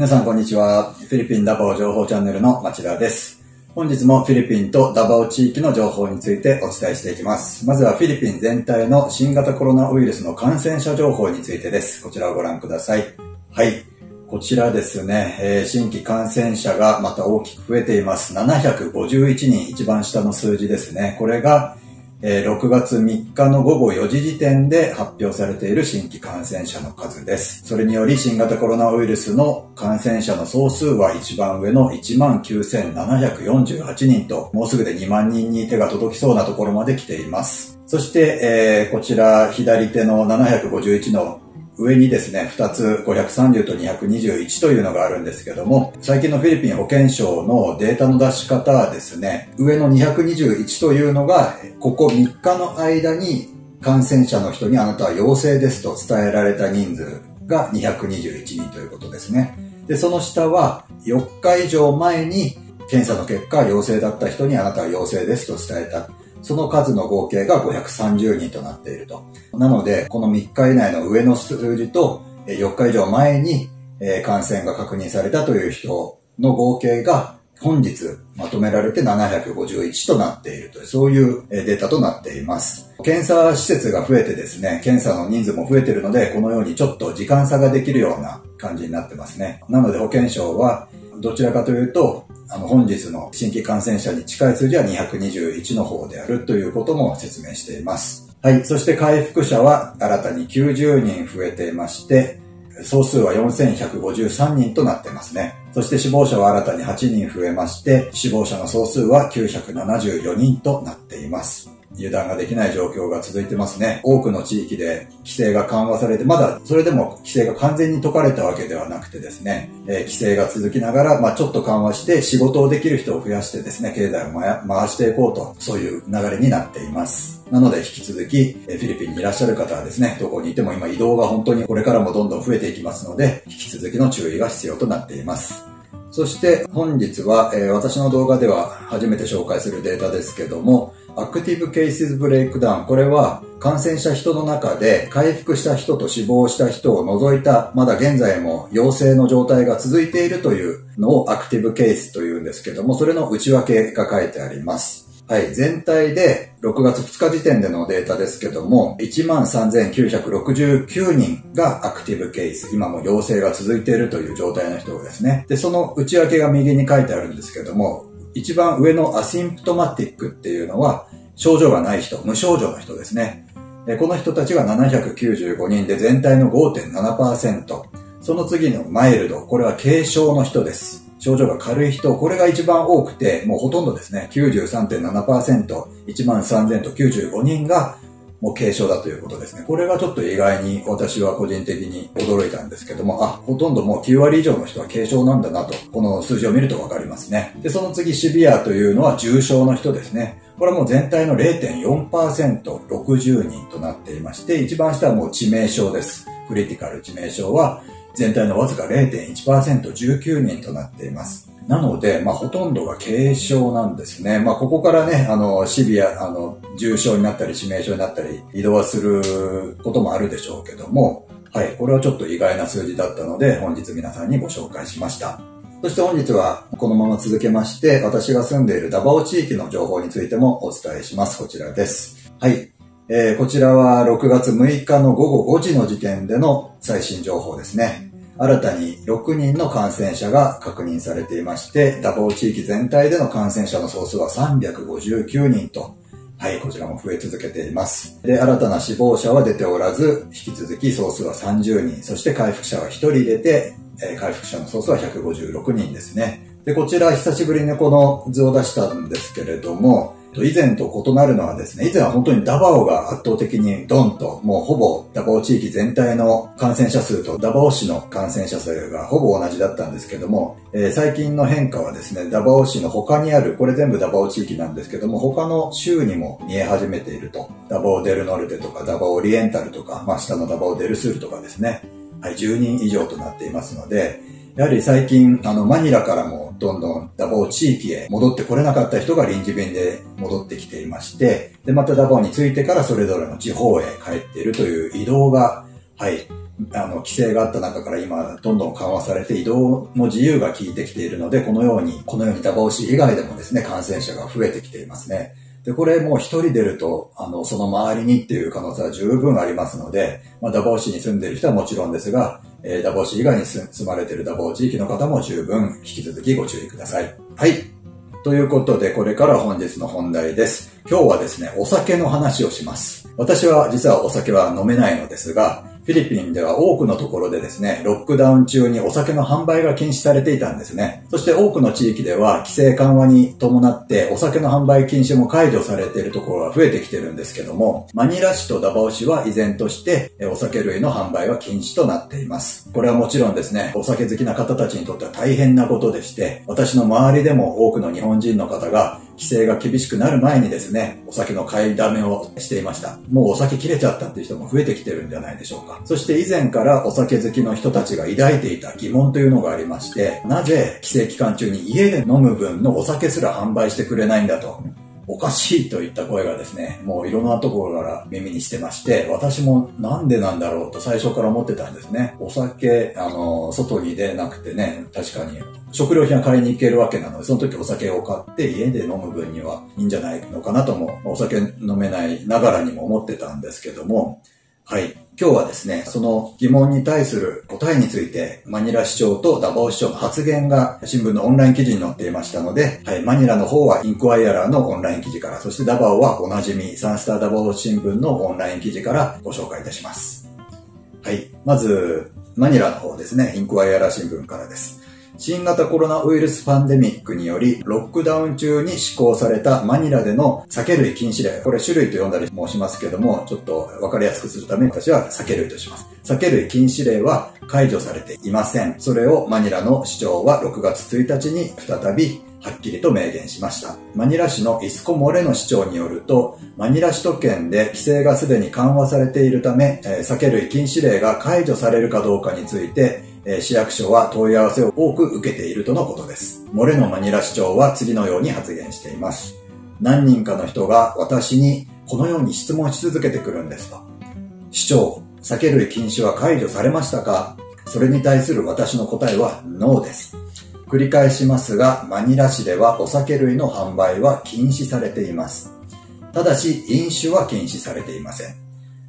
皆さんこんにちは。フィリピンダバオ情報チャンネルの町田です。本日もフィリピンとダバオ地域の情報についてお伝えしていきます。まずはフィリピン全体の新型コロナウイルスの感染者情報についてです。こちらをご覧ください。はい。こちらですね、えー、新規感染者がまた大きく増えています。751人、一番下の数字ですね。これがえ6月3日の午後4時時点で発表されている新規感染者の数です。それにより新型コロナウイルスの感染者の総数は一番上の19,748人と、もうすぐで2万人に手が届きそうなところまで来ています。そして、えー、こちら左手の751の上にですね、2つ530と221というのがあるんですけども、最近のフィリピン保健省のデータの出し方はですね、上の221というのが、ここ3日の間に感染者の人にあなたは陽性ですと伝えられた人数が221人ということですね。で、その下は4日以上前に検査の結果陽性だった人にあなたは陽性ですと伝えた。その数の合計が530人となっていると。なので、この3日以内の上の数字と4日以上前に感染が確認されたという人の合計が本日まとめられて751となっているという、そういうデータとなっています。検査施設が増えてですね、検査の人数も増えているので、このようにちょっと時間差ができるような感じになってますね。なので保健省は、どちらかというと、あの、本日の新規感染者に近い数字は221の方であるということも説明しています。はい。そして回復者は新たに90人増えていまして、総数は4153人となってますね。そして死亡者は新たに8人増えまして、死亡者の総数は974人となっています。油断ができない状況が続いてますね。多くの地域で規制が緩和されて、まだそれでも規制が完全に解かれたわけではなくてですね、えー、規制が続きながら、まあちょっと緩和して仕事をできる人を増やしてですね、経済を回していこうと、そういう流れになっています。なので引き続きえ、フィリピンにいらっしゃる方はですね、どこにいても今移動が本当にこれからもどんどん増えていきますので、引き続きの注意が必要となっています。そして本日は、えー、私の動画では初めて紹介するデータですけども、アクティブケースブレイクダウン。これは感染した人の中で回復した人と死亡した人を除いた、まだ現在も陽性の状態が続いているというのをアクティブケースというんですけども、それの内訳が書いてあります。はい、全体で6月2日時点でのデータですけども、13,969人がアクティブケース、今も陽性が続いているという状態の人ですね。で、その内訳が右に書いてあるんですけども、一番上のアシンプトマティックっていうのは、症状がない人、無症状の人ですね。この人たちが795人で全体の5.7%。その次のマイルド、これは軽症の人です。症状が軽い人、これが一番多くて、もうほとんどですね、93.7%、1万3000と95人がもう軽症だということですね。これがちょっと意外に私は個人的に驚いたんですけども、あ、ほとんどもう9割以上の人は軽症なんだなと、この数字を見るとわかりますね。で、その次シビアというのは重症の人ですね。これはもう全体の0.4%、60人となっていまして、一番下はもう致命傷です。クリティカル致命傷は全体のわずか0.1%、19人となっています。なので、まあ、ほとんどが軽症なんですね。まあ、ここからね、あの、シビア、あの、重症になったり、致命傷になったり、移動はすることもあるでしょうけども、はい、これはちょっと意外な数字だったので、本日皆さんにご紹介しました。そして本日はこのまま続けまして、私が住んでいるダバオ地域の情報についてもお伝えします。こちらです。はい。えー、こちらは6月6日の午後5時の時点での最新情報ですね。新たに6人の感染者が確認されていまして、ダボー地域全体での感染者の総数は359人と、はい、こちらも増え続けています。で、新たな死亡者は出ておらず、引き続き総数は30人、そして回復者は1人出て、え回復者の総数は156人ですね。で、こちら久しぶりにこの図を出したんですけれども、以前と異なるのはですね、以前は本当にダバオが圧倒的にドンと、もうほぼダバオ地域全体の感染者数とダバオ市の感染者数がほぼ同じだったんですけども、えー、最近の変化はですね、ダバオ市の他にある、これ全部ダバオ地域なんですけども、他の州にも見え始めていると。ダバオデルノルテとかダバオオリエンタルとか、まあ下のダバオデルスールとかですね、はい、10人以上となっていますので、やはり最近、あの、マニラからもどんどんダボー地域へ戻ってこれなかった人が臨時便で戻ってきていまして、で、またダボーに着いてからそれぞれの地方へ帰っているという移動が、はい、あの、規制があった中から今、どんどん緩和されて移動の自由が効いてきているので、このように、このようにダバオ市以外でもですね、感染者が増えてきていますね。で、これもう一人出ると、あの、その周りにっていう可能性は十分ありますので、まあ、ダバオ市に住んでる人はもちろんですが、えー、ダバオ市以外に住まれてるダバオ地域の方も十分引き続きご注意ください。はい。ということで、これから本日の本題です。今日はですね、お酒の話をします。私は実はお酒は飲めないのですが、フィリピンでは多くのところでですね、ロックダウン中にお酒の販売が禁止されていたんですね。そして多くの地域では規制緩和に伴ってお酒の販売禁止も解除されているところが増えてきてるんですけども、マニラ市とダバオ市は依然としてお酒類の販売は禁止となっています。これはもちろんですね、お酒好きな方たちにとっては大変なことでして、私の周りでも多くの日本人の方が規制が厳しくなる前にですね、お酒の買いだめをしていました。もうお酒切れちゃったっていう人も増えてきてるんじゃないでしょうか。そして以前からお酒好きの人たちが抱いていた疑問というのがありまして、なぜ規制期間中に家で飲む分のお酒すら販売してくれないんだと。おかしいといった声がですね、もういろんなところから耳にしてまして、私もなんでなんだろうと最初から思ってたんですね。お酒、あの、外に出なくてね、確かに食料品は買いに行けるわけなので、その時お酒を買って家で飲む分にはいいんじゃないのかなとも、お酒飲めないながらにも思ってたんですけども、はい。今日はですね、その疑問に対する答えについて、マニラ市長とダバオ市長の発言が新聞のオンライン記事に載っていましたので、はい、マニラの方はインクワイアラーのオンライン記事から、そしてダバオはおなじみサンスターダバオ新聞のオンライン記事からご紹介いたします。はい。まず、マニラの方ですね、インクワイアラー新聞からです。新型コロナウイルスパンデミックにより、ロックダウン中に施行されたマニラでの酒類禁止令。これ種類と呼んだり申しますけども、ちょっとわかりやすくするために私は酒類とします。酒類禁止令は解除されていません。それをマニラの市長は6月1日に再びはっきりと明言しました。マニラ市のイスコ・モレノ市長によると、マニラ首都圏で規制がすでに緩和されているため、え、酒類禁止令が解除されるかどうかについて、え市役所は問い合わせを多く受けているとのことです。モレノマニラ市長は次のように発言しています。何人かの人が私にこのように質問し続けてくるんですと。市長、酒類禁止は解除されましたか？それに対する私の答えはノーです。繰り返しますが、マニラ市ではお酒類の販売は禁止されています。ただし、飲酒は禁止されていません。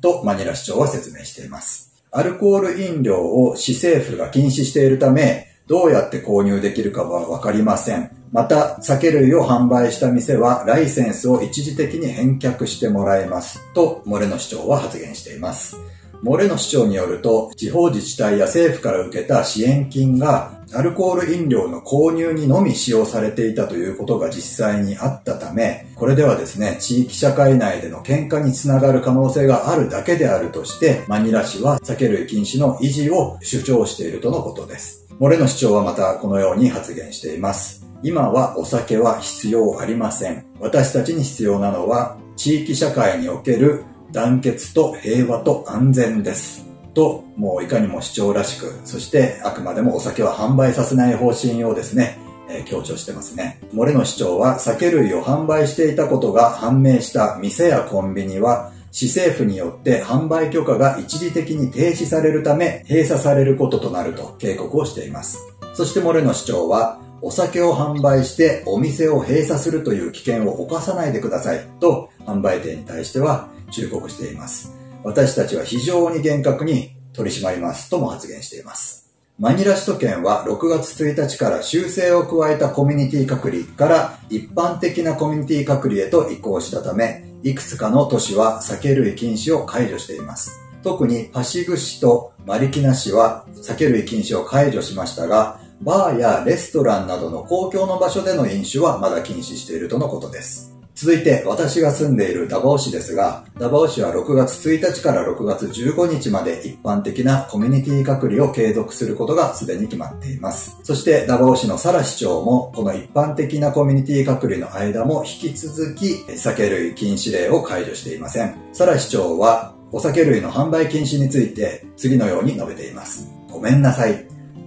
と、マニラ市長は説明しています。アルコール飲料を市政府が禁止しているため、どうやって購入できるかはわかりません。また、酒類を販売した店はライセンスを一時的に返却してもらえます。と、モレノ市長は発言しています。モレノ市長によると、地方自治体や政府から受けた支援金がアルコール飲料の購入にのみ使用されていたということが実際にあったため、これではですね、地域社会内での喧嘩につながる可能性があるだけであるとして、マニラ市は酒類禁止の維持を主張しているとのことです。モレノ市長はまたこのように発言しています。今はお酒は必要ありません。私たちに必要なのは、地域社会における団結と平和と安全です。と、もういかにも主張らしく、そしてあくまでもお酒は販売させない方針をですね、えー、強調してますね。モレノ市長は酒類を販売していたことが判明した店やコンビニは、市政府によって販売許可が一時的に停止されるため閉鎖されることとなると警告をしています。そしてモレノ市長は、お酒を販売してお店を閉鎖するという危険を犯さないでくださいと販売店に対しては忠告しています。私たちは非常に厳格に取り締まりますとも発言しています。マニラ首都圏は6月1日から修正を加えたコミュニティ隔離から一般的なコミュニティ隔離へと移行したため、いくつかの都市は酒類禁止を解除しています。特にパシグ市とマリキナ市は酒類禁止を解除しましたが、バーやレストランなどの公共の場所での飲酒はまだ禁止しているとのことです。続いて、私が住んでいるダバオ市ですが、ダバオ市は6月1日から6月15日まで一般的なコミュニティ隔離を継続することがすでに決まっています。そして、ダバオ市のサラ市長も、この一般的なコミュニティ隔離の間も引き続き、酒類禁止令を解除していません。サラ市長は、お酒類の販売禁止について、次のように述べています。ごめんなさい。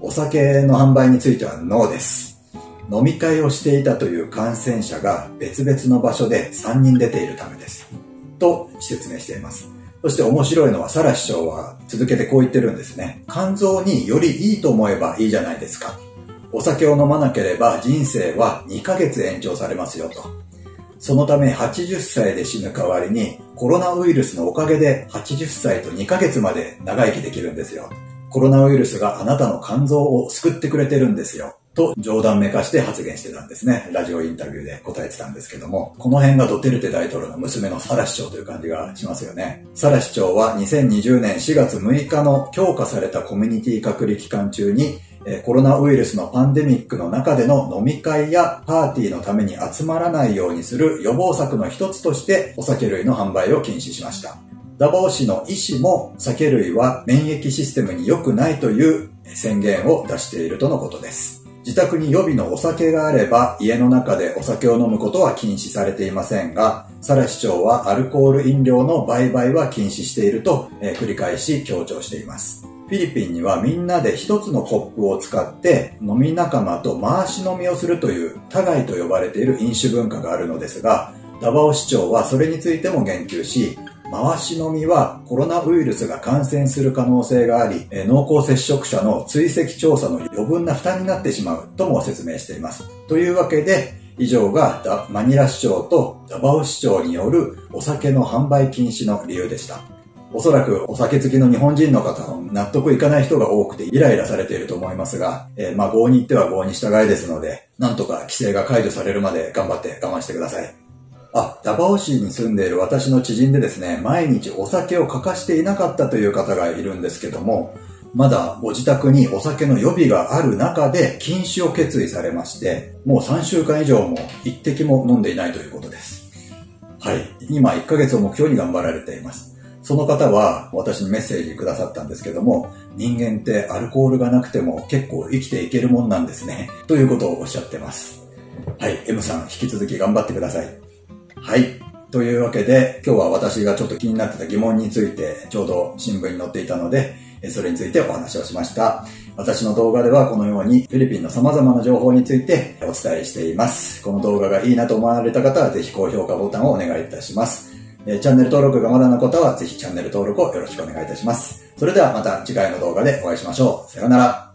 お酒の販売についてはノーです。飲み会をしていたという感染者が別々の場所で3人出ているためです。と説明しています。そして面白いのはサラ市長は続けてこう言ってるんですね。肝臓によりいいと思えばいいじゃないですか。お酒を飲まなければ人生は2ヶ月延長されますよと。そのため80歳で死ぬ代わりにコロナウイルスのおかげで80歳と2ヶ月まで長生きできるんですよ。コロナウイルスがあなたの肝臓を救ってくれてるんですよ。と冗談めかして発言してたんですね。ラジオインタビューで答えてたんですけども、この辺がドテルテ大統領の娘のサラ市長という感じがしますよね。サラ市長は2020年4月6日の強化されたコミュニティ隔離期間中にコロナウイルスのパンデミックの中での飲み会やパーティーのために集まらないようにする予防策の一つとしてお酒類の販売を禁止しました。ダバオ市の医師も酒類は免疫システムに良くないという宣言を出しているとのことです。自宅に予備のお酒があれば家の中でお酒を飲むことは禁止されていませんが、サラ市長はアルコール飲料の売買は禁止していると、えー、繰り返し強調しています。フィリピンにはみんなで一つのコップを使って飲み仲間と回し飲みをするという互いと呼ばれている飲酒文化があるのですが、ダバオ市長はそれについても言及し、回し飲みはコロナウイルスが感染する可能性があり、濃厚接触者の追跡調査の余分な負担になってしまうとも説明しています。というわけで、以上がマニラ市長とダバオ市長によるお酒の販売禁止の理由でした。おそらくお酒好きの日本人の方の納得いかない人が多くてイライラされていると思いますが、えー、まあ、合に行っては合に従いですので、なんとか規制が解除されるまで頑張って我慢してください。あ、ダバオ市に住んでいる私の知人でですね、毎日お酒を欠かしていなかったという方がいるんですけども、まだご自宅にお酒の予備がある中で禁酒を決意されまして、もう3週間以上も一滴も飲んでいないということです。はい。今1ヶ月を目標に頑張られています。その方は私にメッセージくださったんですけども、人間ってアルコールがなくても結構生きていけるもんなんですね。ということをおっしゃってます。はい。M さん、引き続き頑張ってください。はい。というわけで、今日は私がちょっと気になってた疑問について、ちょうど新聞に載っていたので、それについてお話をしました。私の動画ではこのようにフィリピンの様々な情報についてお伝えしています。この動画がいいなと思われた方はぜひ高評価ボタンをお願いいたします。チャンネル登録がまだの方はぜひチャンネル登録をよろしくお願いいたします。それではまた次回の動画でお会いしましょう。さようなら。